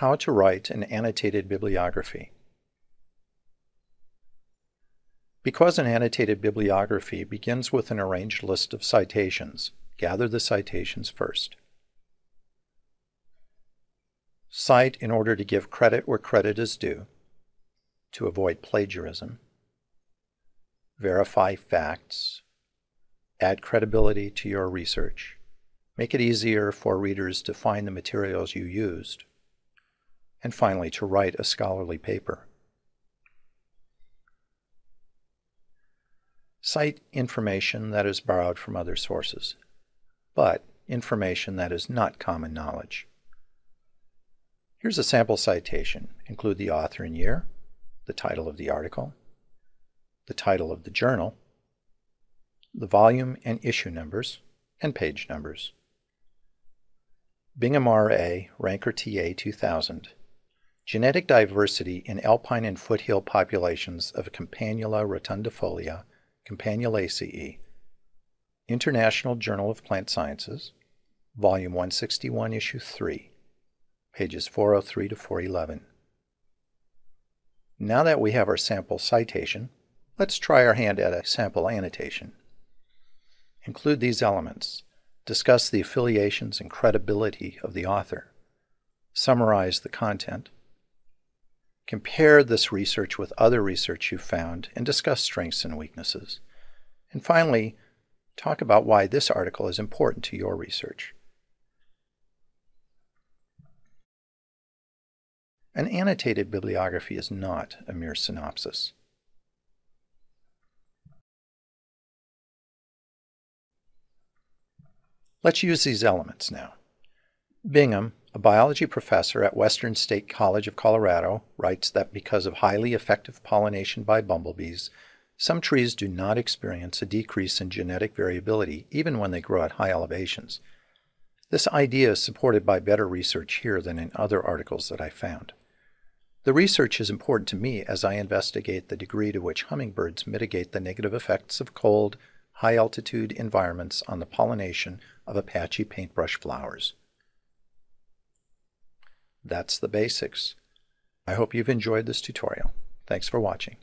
How to write an annotated bibliography. Because an annotated bibliography begins with an arranged list of citations, gather the citations first. Cite in order to give credit where credit is due, to avoid plagiarism. Verify facts. Add credibility to your research. Make it easier for readers to find the materials you used and finally to write a scholarly paper. Cite information that is borrowed from other sources, but information that is not common knowledge. Here's a sample citation. Include the author and year, the title of the article, the title of the journal, the volume and issue numbers, and page numbers. Bingham RA, Ranker TA 2000, Genetic diversity in alpine and foothill populations of Campanula rotundifolia, Campanulaceae. International Journal of Plant Sciences, Volume 161, Issue 3, pages 403 to 411. Now that we have our sample citation, let's try our hand at a sample annotation. Include these elements. Discuss the affiliations and credibility of the author. Summarize the content Compare this research with other research you've found and discuss strengths and weaknesses. And finally, talk about why this article is important to your research. An annotated bibliography is not a mere synopsis. Let's use these elements now. Bingham a biology professor at Western State College of Colorado writes that because of highly effective pollination by bumblebees, some trees do not experience a decrease in genetic variability even when they grow at high elevations. This idea is supported by better research here than in other articles that I found. The research is important to me as I investigate the degree to which hummingbirds mitigate the negative effects of cold, high altitude environments on the pollination of Apache paintbrush flowers. That's the basics. I hope you've enjoyed this tutorial. Thanks for watching.